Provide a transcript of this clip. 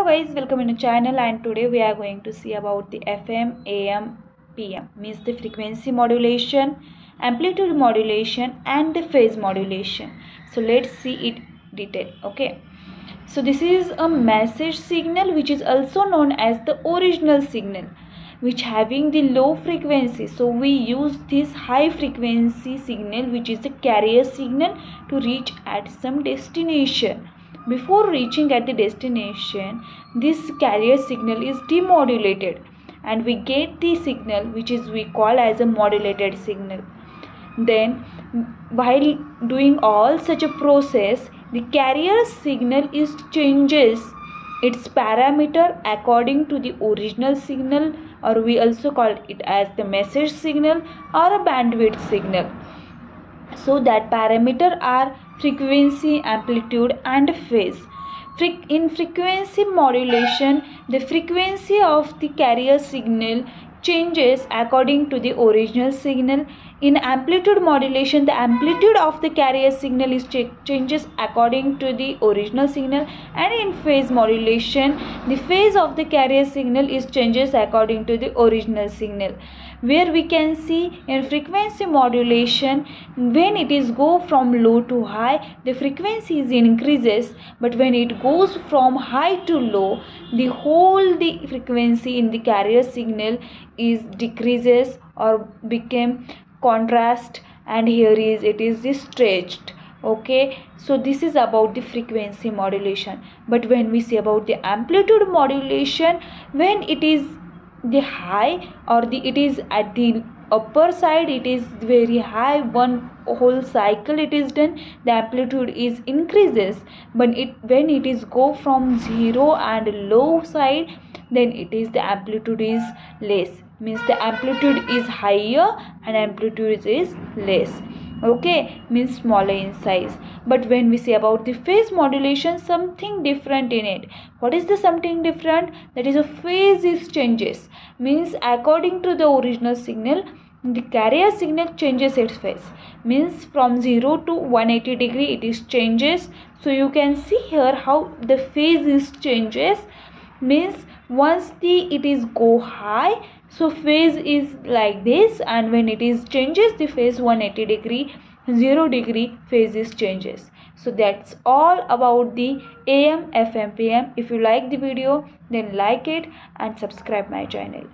hello guys welcome in the channel and today we are going to see about the fm am pm means the frequency modulation amplitude modulation and the phase modulation. So let's see it detail okay? So this is a message signal which is also known as the original signal which having the low frequency. So we use this high frequency signal which is the carrier signal to reach at some destination before reaching at the destination this carrier signal is demodulated and we get the signal which is we call as a modulated signal. Then while doing all such a process the carrier signal is changes its parameter according to the original signal or we also call it as the message signal or a bandwidth signal. So that parameter are frequency amplitude and phase. In frequency modulation the frequency of the carrier signal changes according to the original signal in amplitude modulation the amplitude of the carrier signal is ch changes according to the original signal. And in phase modulation the phase of the carrier signal is changes according to the original signal. Where we can see in frequency modulation when it is go from low to high the frequency is increases. But when it goes from high to low the whole the frequency in the carrier signal is decreases or became contrast and here is it is stretched okay? So this is about the frequency modulation. But when we say about the amplitude modulation when it is the high or the it is at the upper side it is very high one whole cycle it is done the amplitude is increases. But it when it is go from zero and low side then it is the amplitude is less means the amplitude is higher and amplitude is less. Okay means smaller in size. But when we say about the phase modulation something different in it. What is the something different? That is a phase is changes. Means according to the original signal the carrier signal changes its phase. Means from 0 to 180 degree it is changes. So you can see here how the phase is changes. Means once the it is go high so phase is like this and when it is changes the phase 180 degree 0 degree phases changes. So that's all about the am fm pm if you like the video then like it and subscribe my channel